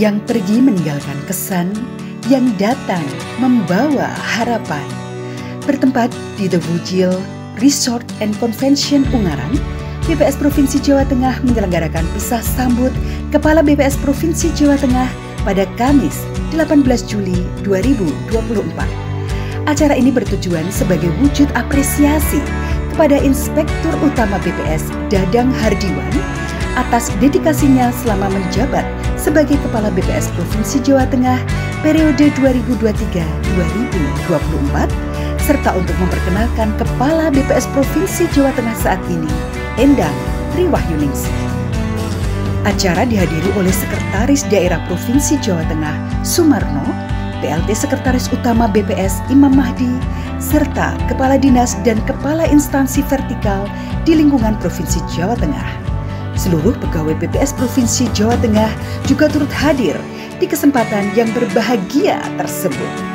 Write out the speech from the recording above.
yang pergi meninggalkan kesan, yang datang membawa harapan. Bertempat di The Bujil Resort and Convention Ungaran, BPS Provinsi Jawa Tengah menyelenggarakan pisah sambut Kepala BPS Provinsi Jawa Tengah pada Kamis 18 Juli 2024. Acara ini bertujuan sebagai wujud apresiasi kepada Inspektur Utama BPS Dadang Hardiwan atas dedikasinya selama menjabat sebagai Kepala BPS Provinsi Jawa Tengah periode 2023-2024 serta untuk memperkenalkan Kepala BPS Provinsi Jawa Tengah saat ini, Endang Triwahyuningsih. Acara dihadiri oleh Sekretaris Daerah Provinsi Jawa Tengah, Sumarno, PLT Sekretaris Utama BPS Imam Mahdi, serta Kepala Dinas dan Kepala Instansi Vertikal di lingkungan Provinsi Jawa Tengah. Seluruh pegawai BPS Provinsi Jawa Tengah juga turut hadir di kesempatan yang berbahagia tersebut.